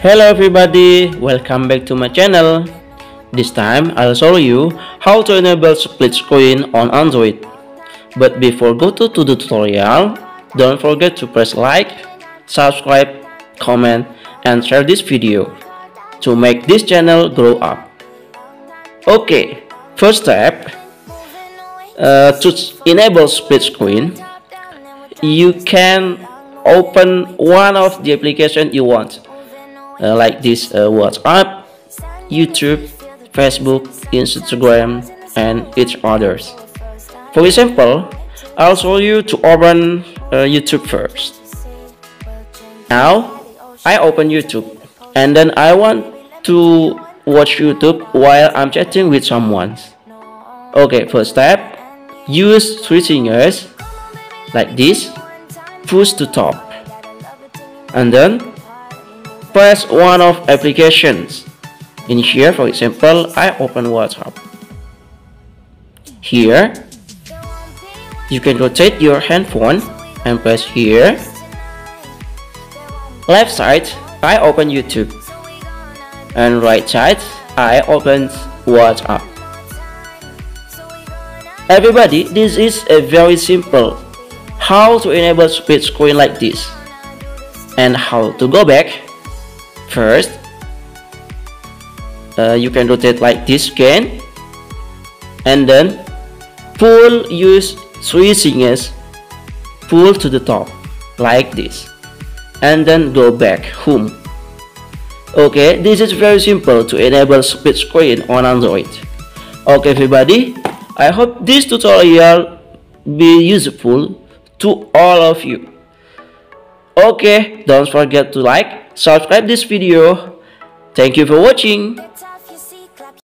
Hello everybody, welcome back to my channel. This time I'll show you how to enable split screen on Android. But before go to, to the tutorial, don't forget to press like, subscribe, comment, and share this video to make this channel grow up. Okay, first step, uh, to enable split screen, you can open one of the application you want like this uh, WhatsApp, YouTube, Facebook, Instagram, and each others. For example, I'll show you to open uh, YouTube first. Now, I open YouTube and then I want to watch YouTube while I'm chatting with someone. Okay, first step, use three fingers like this, push to top, and then press one of applications. In here, for example, I open WhatsApp. Here, you can rotate your handphone and press here. Left side, I open YouTube. And right side, I open WhatsApp. Everybody, this is a very simple how to enable split screen like this and how to go back First, uh, you can rotate like this again. And then pull use three fingers pull to the top like this. And then go back home. Okay this is very simple to enable split screen on android. Okay everybody i hope this tutorial be useful to all of you. Okay don't forget to like subscribe this video. Thank you for watching